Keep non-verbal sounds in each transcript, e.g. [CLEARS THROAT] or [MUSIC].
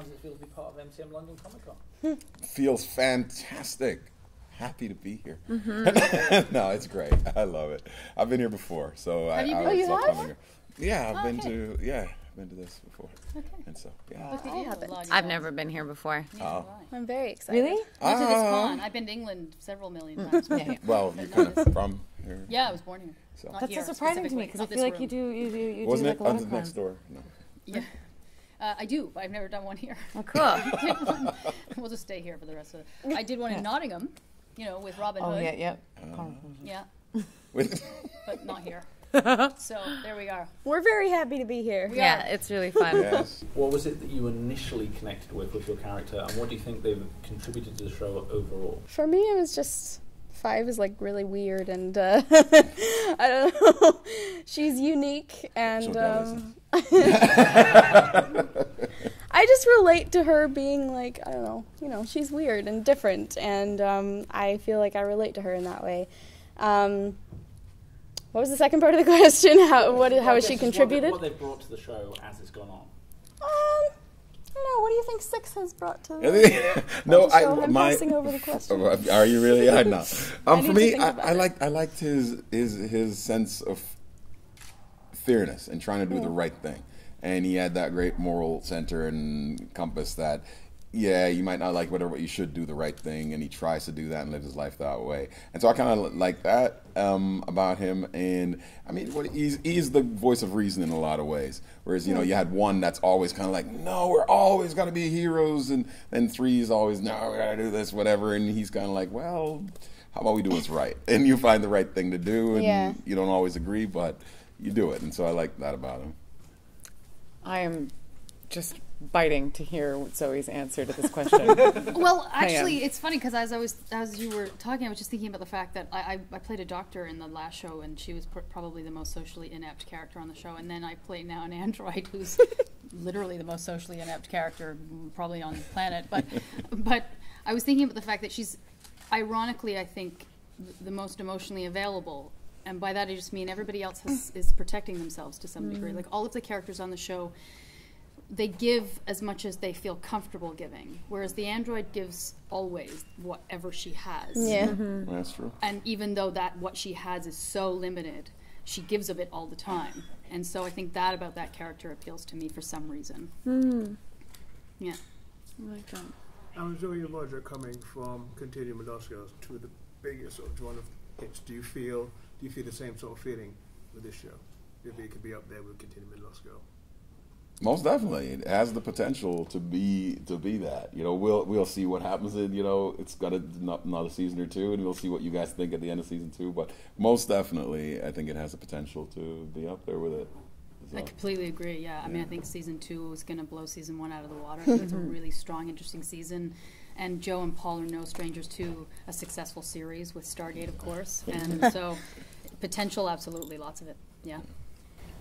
how does it feel to be part of MCM London Comic Con? Feels fantastic. Happy to be here. Mm-hmm. [LAUGHS] no, it's great. I love it. I've been here before, so I, Have you been? always Oh, you love have? coming here. Yeah, I've Oh, been okay. to yeah, I've been to this before, Okay. and so yeah. Look at I you, haven't. Lottie I've Lottie. never been here before. Neither have I. I'm very excited. Really? Not to this Ah. con. I've been to England several million times. [LAUGHS] Yeah, yeah. [LAUGHS] Well, you're kind of from here. Yeah, I was born here. So. Not That's here so surprising to me because I feel this like you do you do you Wasn't do it like a lot under of next door? No. Yeah. Uh, I do, but I've never done one here. Oh, cool. [LAUGHS] we'll just stay here for the rest of it. I did one in Nottingham, you know, with Robin oh Hood. yeah, yeah. [LAUGHS] Yeah, Wait, but not here. [LAUGHS] so there we are. We're very happy to be here. We Yeah, are. it's really fun. yes. What was it that you initially connected with with your character, and what do you think they've contributed to the show overall? For me, it was just five is like really weird, and uh, I don't know. She's unique, and So um, [LAUGHS] I just relate to her being like I don't know. You know, she's weird and different, and um, I feel like I relate to her in that way. Um, what was the second part of the [LAUGHS] question? How what how has she just what they- contributed? What they've brought to the show as it's gone on. Um, I don't know. What do you think Six has brought to [LAUGHS] the no, the show? I I'm my. passing over the question. Are you really? I know. Um, I for me, I, I liked I liked his his his sense of fairness and trying to do the right thing, and he had that great moral center and compass that. Yeah, you might not like whatever, but you should do the right thing, and he tries to do that and lives his life that way. And so I kind of like that um, about him. And I mean, what, he's he's the voice of reason in a lot of ways. Whereas you know, you had one that's always kind of like, no, we're always going to be heroes, and then three is always, no, we got to do this, whatever. And he's kind of like, well, how about we do what's right? [LAUGHS] And you find the right thing to do, and Yeah. you don't always agree, but you do it. And so I like that about him. I am just biting to hear Zoie's answer to this question. [LAUGHS] Well, actually, it's funny because as I was as you were talking, I was just thinking about the fact that I, I, I played a doctor in the last show, and she was pr- probably the most socially inept character on the show. And then I play now an android who's [LAUGHS] literally the most socially inept character probably on the planet. But [LAUGHS] but I was thinking about the fact that she's ironically, I think, the most emotionally available. And by that, I just mean everybody else has, mm. is protecting themselves to some degree. Mm. Like all of the characters on the show they give as much as they feel comfortable giving, whereas the android gives always whatever she has. Mm-hmm. Yeah. That's true. And even though that what she has is so limited, she gives of it all the time. And so I think that about that character appeals to me for some reason. Mm. Yeah. I'm Zoie and Roger coming from Continuum and Lost Girl, two of the biggest sort of genre of hits. Do you feel do you feel the same sort of feeling with this show? Do you think it could be up there with Continuum and Lost Girl? Most definitely, it has the potential to be to be that. You know, we'll we'll see what happens. In you know, it's got a, not, another season or two, and we'll see what you guys think at the end of season two. But most definitely, I think it has the potential to be up there with it. I completely agree. Yeah, I mean, I think season two is going to blow season one out of the water. I think it's a [LAUGHS] really strong, interesting season, and Joe and Paul are no strangers to a successful series with Stargate, of course, and [LAUGHS] so potential, absolutely, lots of it. Yeah.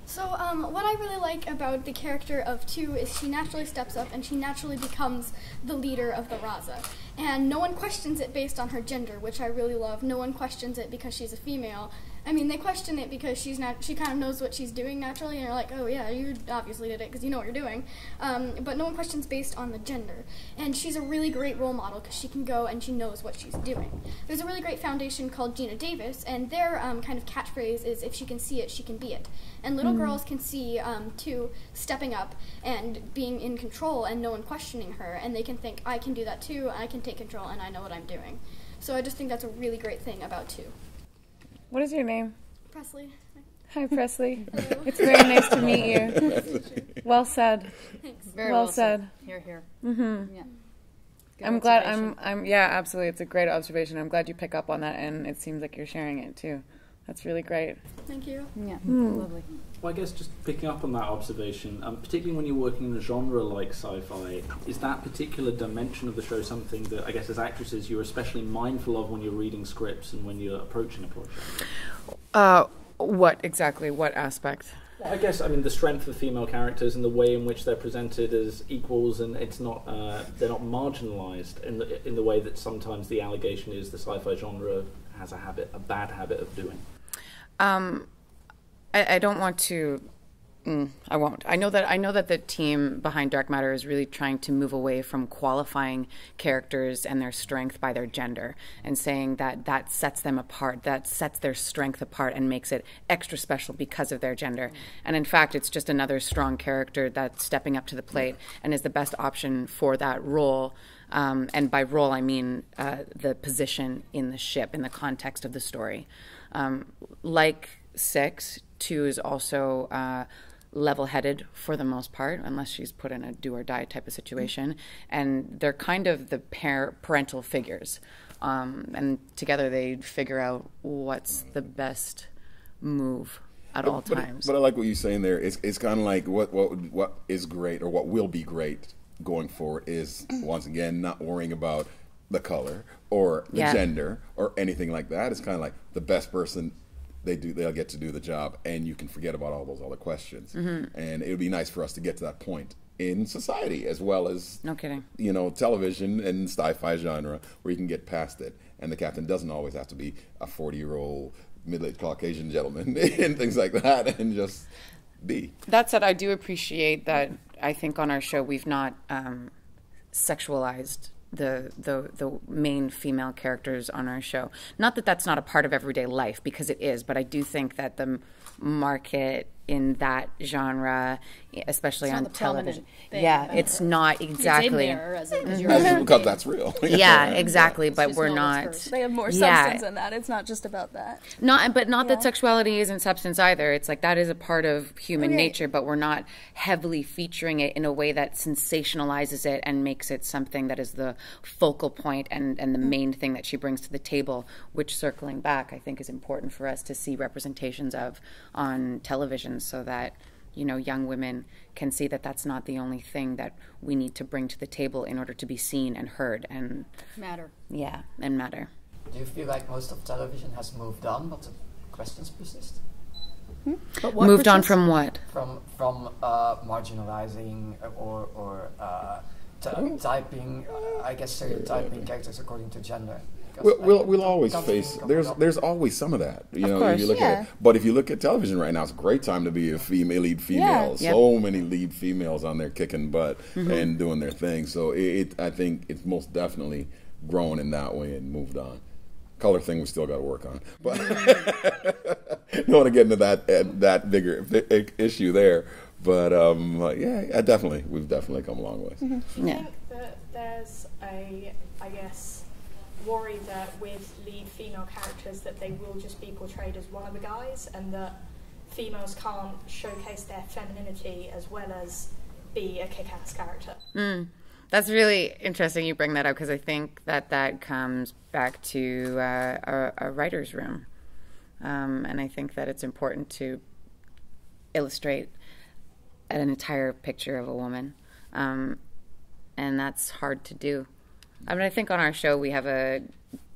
So, um, what I really like about the character of two is she naturally steps up and she naturally becomes the leader of the Raza. And no one questions it based on her gender, which I really love. No one questions it because she's a female. I mean, they question it because she's not. She kind of knows what she's doing naturally, and you're like, oh yeah, you obviously did it because you know what you're doing. Um, but no one questions based on the gender, and she's a really great role model because she can go and she knows what she's doing. There's a really great foundation called Geena Davis, and their um, kind of catchphrase is, "If she can see it, she can be it." And little girls can see um, two stepping up and being in control, and no one questioning her, and they can think, "I can do that too. I can take control, and I know what I'm doing." So I just think that's a really great thing about two. What is your name? Presley. Hi, Presley. [LAUGHS] Hello. It's very nice to meet you. Well said. Thanks. Very Well well, said. said. Hear, hear. Mm-hmm. Yeah. Good I'm glad. I'm. I'm. Yeah, absolutely. It's a great observation. I'm glad you pick up on that, and it seems like you're sharing it too. That's really great. Thank you. Yeah. Hmm. Lovely. Well, I guess just picking up on that observation, um, particularly when you're working in a genre like sci-fi, is that particular dimension of the show something that I guess as actresses you're especially mindful of when you're reading scripts and when you're approaching a project? Uh, what exactly? What aspect? Well, I guess I mean the strength of female characters and the way in which they're presented as equals, and it's not uh, they're not marginalised in the in the way that sometimes the allegation is the sci-fi genre has a habit, a bad habit of doing. Um, I, I don't want to Mm, I won't. I know that I know that the team behind Dark Matter is really trying to move away from qualifying characters and their strength by their gender and saying that that sets them apart, that sets their strength apart and makes it extra special because of their gender. And in fact, it's just another strong character that's stepping up to the plate and is the best option for that role. Um, and by role, I mean uh, the position in the ship, in the context of the story. Um, like Six, Two is also uh, level headed for the most part, unless she's put in a do or die type of situation. And they're kind of the par- parental figures. Um, and together they figure out what's the best move at all but, times. But I like what you're saying there. It's it's kind of like what what what is great or what will be great going forward is once again not worrying about the color or the Yeah. gender or anything like that. It's kind of like the best person they do they'll get to do the job and you can forget about all those other questions. Mm-hmm. And it would be nice for us to get to that point in society as well as No kidding. you know, television and sci-fi genre where you can get past it. And the captain doesn't always have to be a 40-year-old middle-aged Caucasian gentleman [LAUGHS] and things like that and just be. That said, I do appreciate that. I think on our show we've not um, sexualized the, the the main female characters on our show. Not that that's not a part of everyday life because it is, but I do think that the market in that genre, especially on the television, thing yeah, it's it. not exactly. It's in mm-hmm. there as, a, Because that's real. [LAUGHS] Yeah, exactly. But we're not not. They have more Yeah. substance in that. It's not just about that. Not, but not that sexuality isn't substance either. It's like that is a part of human Right. nature, but we're not heavily featuring it in a way that sensationalizes it and makes it something that is the focal point and, and the mm-hmm. main thing that she brings to the table, which circling back, I think is important for us to see representations of on television so that, you know, young women can see that that's not the only thing that we need to bring to the table in order to be seen and heard and, matter. yeah, and matter. Do you feel like most of television has moved on, but the questions persist? But what Moved on from what? From from uh, marginalizing or or uh, ty- typing, uh, I guess stereotyping characters according to gender. Because, We'll, we'll, we'll it always comes face from- there's from- there's always some of that you Of know course. if you look Yeah. at it but if you look at television right now it's a great time to be a female lead female Yep. so many lead females on there kicking butt Mm-hmm. and doing their thing so it, it I think it's most definitely grown in that way and moved on color thing we still got to work on [LAUGHS] but [LAUGHS] don't want to get into that uh, that bigger issue there but um, yeah, yeah definitely we've definitely come a long ways Yeah. think that there's a, I guess, worry that with lead female characters that they will just be portrayed as one of the guys and that females can't showcase their femininity as well as be a kick-ass character. That's really interesting you bring that up because I think that that comes back to uh, a, a writer's room. Um, and I think that it's important to illustrate an entire picture of a woman. Um, and that's hard to do. I mean, I think on our show we have a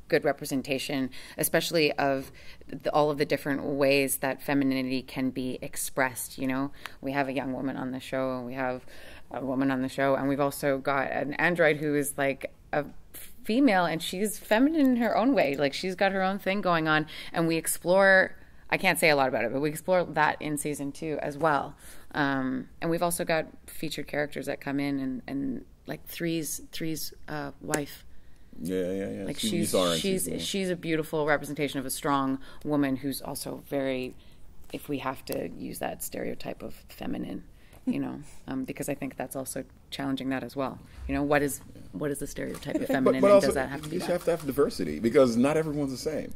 good representation, especially of the, all of the different ways that femininity can be expressed. You know, we have a young woman on the show, and we have a woman on the show, and we've also got an android who is like a female, and she's feminine in her own way. Like she's got her own thing going on, and we explore. I can't say a lot about it, but we explore that in season two as well. Um, and we've also got featured characters that come in, and, and like Three's Three's uh, wife yeah yeah yeah like she's saw her in she's season one. she's a beautiful representation of a strong woman who's also very if we have to use that stereotype of feminine you know [LAUGHS] um, because i think that's also challenging that as well you know what is what is the stereotype of feminine but, but and also does that have to be you that? have to have diversity because not everyone's the same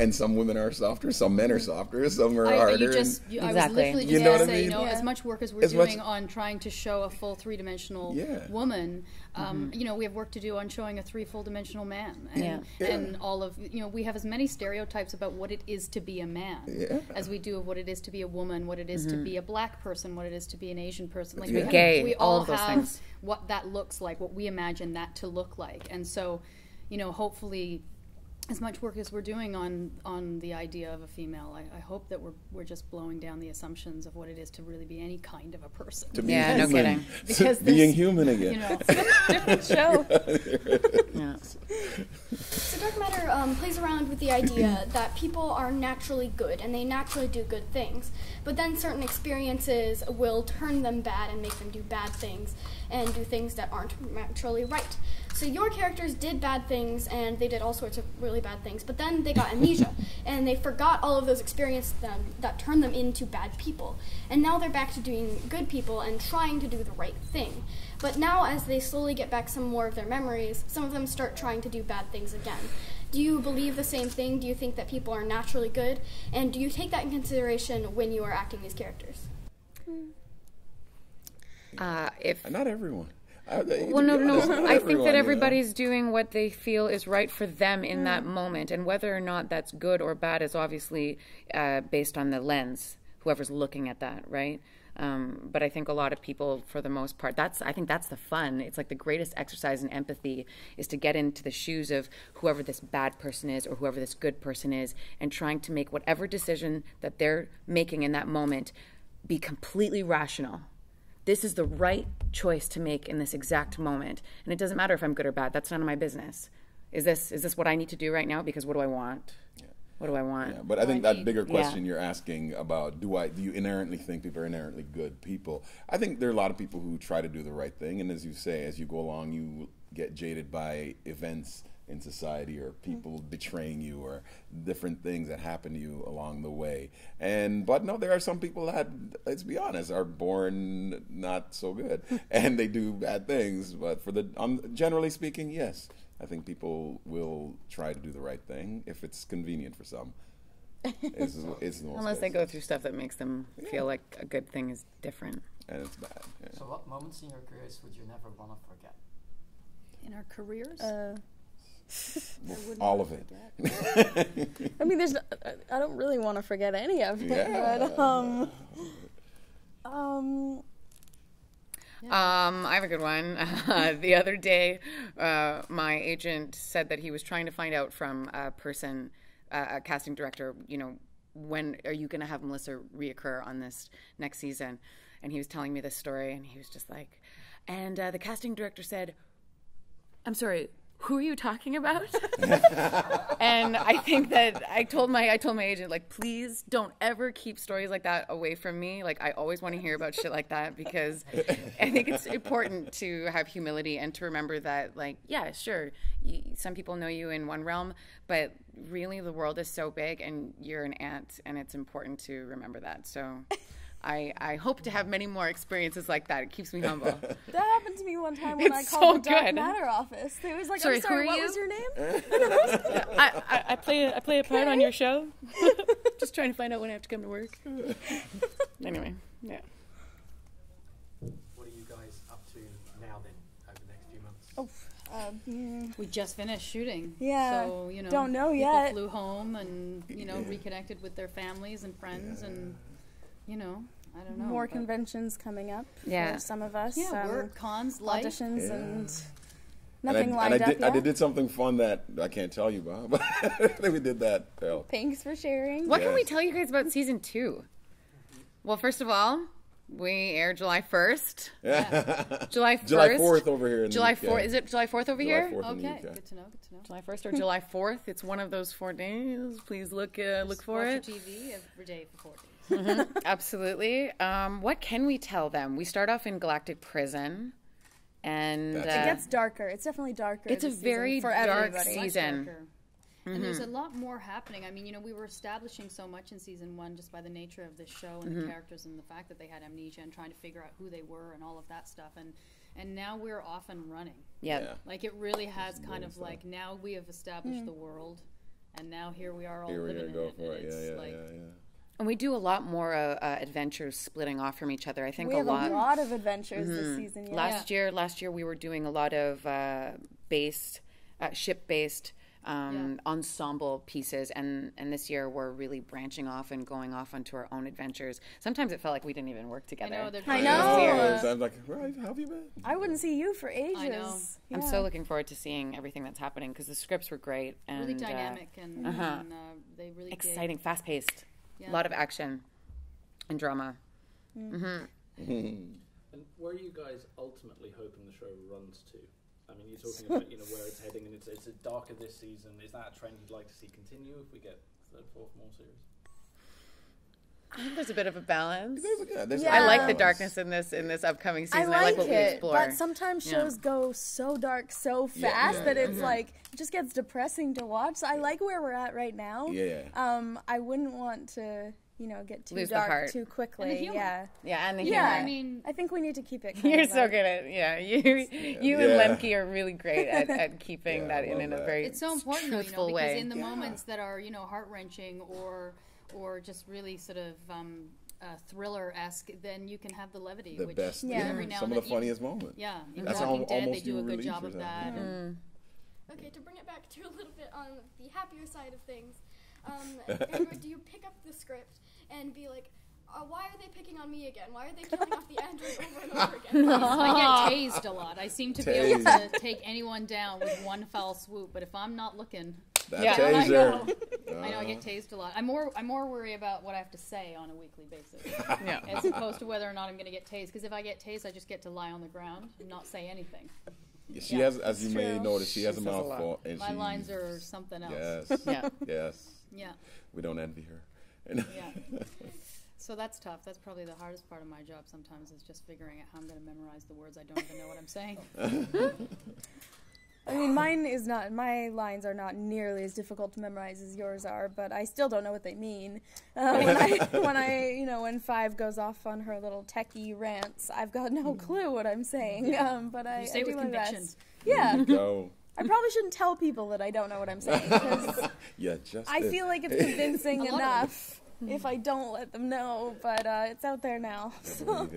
and some women are softer some men are mm-hmm. softer some are I, harder you just, and- you, I was Exactly. literally You know going what I say, mean? you know, Yeah. as much work as we're As much- doing on trying to show a full three dimensional Yeah. woman, um, mm-hmm. you know, we have work to do on showing a three full dimensional man. And, Yeah. Yeah. and all of, you know, we have as many stereotypes about what it is to be a man Yeah. as we do of what it is to be a woman, what it is to mm-hmm. be a black person, what it is to be an Asian person. Like, Yeah. we, Gay, we all all of those have things. what that looks like, what we imagine that to look like. And so, you know, hopefully as much work as we're doing on on the idea of a female, I, I hope that we're we're just blowing down the assumptions of what it is to really be any kind of a person. To be Yeah, no human. kidding. [LAUGHS] Because being human again. You know, Different show. [LAUGHS] Yeah. So Dark Matter um, plays around with the idea [CLEARS THROAT] that people are naturally good and they naturally do good things, but then certain experiences will turn them bad and make them do bad things and do things that aren't naturally right. So your characters did bad things and they did all sorts of really bad things, but then they got [COUGHS] amnesia and they forgot all of those experiences them that turned them into bad people. And now they're back to doing good people and trying to do the right thing. But now, as they slowly get back some more of their memories, some of them start trying to do bad things again. Do you believe the same thing? Do you think that people are naturally good? And do you take that in consideration when you are acting these characters? Hmm. Uh, if Not everyone. I, Well, no, be no. I think everyone, you that know. everybody's doing what they feel is right for them in that moment, and whether or not that's good or bad is obviously uh, based on the lens, whoever's looking at that, right? Um, but I think a lot of people, for the most part, that's I think that's the fun. It's like the greatest exercise in empathy is to get into the shoes of whoever this bad person is or whoever this good person is, and trying to make whatever decision that they're making in that moment be completely rational this is the right choice to make in this exact moment. And it doesn't matter if i'm good or bad. That's none of my business. Is this is this what i need to do right now? Because what do i want? What do i want? Yeah, but I think that bigger Yeah. question you're asking about do I do you inherently think people are inherently good people? I think there are a lot of people who try to do the right thing, and as you say, as you go along, you get jaded by events in society or people betraying you or different things that happen to you along the way. And but no, there are some people that let's be honest are born not so good [LAUGHS] and they do bad things. But for the um, generally speaking, yes. I think people will try to do the right thing if it's convenient for some. It's, [LAUGHS] it's in most unless they go through stuff that makes them feel like a good thing is different and it's bad. yeah. So, what moments in your careers would you never want to forget? in our careers, Uh, wouldn't All of it. I mean, there's. no- I don't really want to forget any of it, Yeah. but um, um, Um, I have a good one. Uh, [LAUGHS] the other day, uh, my agent said that he was trying to find out from a person, uh, a casting director, you know, when are you going to have Melissa reoccur on this next season? And he was telling me this story, and he was just like, and uh, the casting director said, I'm sorry, who are you talking about? [LAUGHS] and I think that I told my I told my agent like please don't ever keep stories like that away from me. Like I always want to hear about shit like that because I think it's important to have humility and to remember that like yeah, sure, you, some people know you in one realm, but really the world is so big and you're an ant and it's important to remember that. So [LAUGHS] I, I hope to have many more experiences like that. It keeps me humble. [LAUGHS] that happened to me one time when I called so the Dark good. Matter office. They was like, Sorry, "I'm sorry, what you?" was your name?" [LAUGHS] I, I, I play a, I play a part on your show. [LAUGHS] Just trying to find out when I have to come to work. anyway, yeah. What are you guys up to now then, over the next few months? Oh, uh, mm, We just finished shooting. Yeah, So, you know, don't know people yet. flew home and, you know, reconnected with their families and friends and, you know, I don't know. more conventions coming up Yeah. for some of us. Yeah, um, work, cons, life. auditions Yeah. and And nothing I, lined and I up did, yet. I did something fun that I can't tell you about, [LAUGHS] but we did that. Well, Thanks for sharing. What can we tell you guys about season two? Well, first of all, we air July first. [LAUGHS] July first. July 4th over here in July fourth. Is it July fourth over July here? 4th in Okay, good to know, good to know. July first or July fourth. It's one of those four days. Please look uh, look Just for watch it. your TV every day for four days. [LAUGHS] Absolutely. Um, what can we tell them? We start off in Galactic Prison, and uh, It gets darker. It's definitely darker. It's a very for dark everybody. Much season. darker. And there's a lot more happening. I mean, you know, we were establishing so much in season one just by the nature of this show and the characters and the fact that they had amnesia and trying to figure out who they were and all of that stuff. And and now we're off and running. yeah. Yeah. Like it really has kind of like now we have established the world, and now here we are all Here we living go in it. for and it. Yeah, it's yeah, like, yeah, yeah. And we do a lot more uh, uh, adventures splitting off from each other. I think We a have lot. a lot of adventures this season. Yeah. Last year, last year we were doing a lot of uh, based, uh, ship based um, ensemble pieces. And, and this year we're really branching off and going off onto our own adventures. Sometimes it felt like we didn't even work together. know, I know. I'm like, right, how have you been? I wouldn't see you for ages. I know. I'm so looking forward to seeing everything that's happening because the scripts were great and really uh, dynamic and, uh-huh. and uh, they really exciting, fast paced, a lot of action and drama. Mm. Mm-hmm. [LAUGHS] And where are you guys ultimately hoping the show runs to? I mean, you're talking [LAUGHS] about you know where it's heading, and it's it's darker this season. Is that a trend you'd like to see continue if we get third, fourth, more series? I think there's a bit of a balance. There's a- there's Yeah. I like the darkness in this in this upcoming I season. like, I like what we it, explore. but sometimes Yeah. shows go so dark so fast Yeah, yeah, that yeah, it's yeah. like it just gets depressing to watch. So I like where we're at right now. Yeah. Um, I wouldn't want to, you know, get too Lose dark too quickly. And the humor. Yeah. yeah, and the Yeah. I mean, I think we need to keep it. Kind You're of so like- good at yeah. You [LAUGHS] you and Yeah. Lemke are really great at, at [LAUGHS] keeping Yeah, that I in, love in a very it's so important, though, you know, because way. in the Yeah. moments that are you know heart wrenching or or just really sort of um, uh, thriller esque, then you can have the levity. The which best, Yeah. yeah. every now Some and of the then, even- funniest moments. Yeah, in That's Walking al- Dead, they do a good job of something. that. Yeah. and- Okay, to bring it back to a little bit on the happier side of things, um, Andrew, do you pick up the script and be like, uh, why are they picking on me again? Why are they killing off the android over and over again? [LAUGHS] I get tased a lot. I seem to be able to take anyone down with one foul swoop, but if I'm not looking, That Yeah. I know. taser. I know I get uh-huh. tased a lot. I'm more I'm more worried about what I have to say on a weekly basis, [LAUGHS] yeah. as opposed to whether or not I'm going to get tased. Because if I get tased, I just get to lie on the ground and not say anything. Yeah, she Yeah. has, as you may true. notice, she has a She says a lot. mouthful, and My she, lines are something else. Yes, [LAUGHS] Yeah. yes. Yeah, We don't envy her. And- [LAUGHS] yeah. So that's tough. That's probably the hardest part of my job sometimes is just figuring out how I'm going to memorize the words I don't even know what I'm saying. I mean, mine is not. My lines are not nearly as difficult to memorize as yours are, but I still don't know what they mean. Uh, when I, [LAUGHS] when I, you know, when Five goes off on her little techie rants, I've got no clue what I'm saying. Um, but I, You say I with do my conviction. best. Yeah, Go. I probably shouldn't tell people that I don't know what I'm saying [LAUGHS] Yeah, just. I did. feel like it's convincing [LAUGHS] A lot of enough if I don't let them know. But uh, it's out there now. So.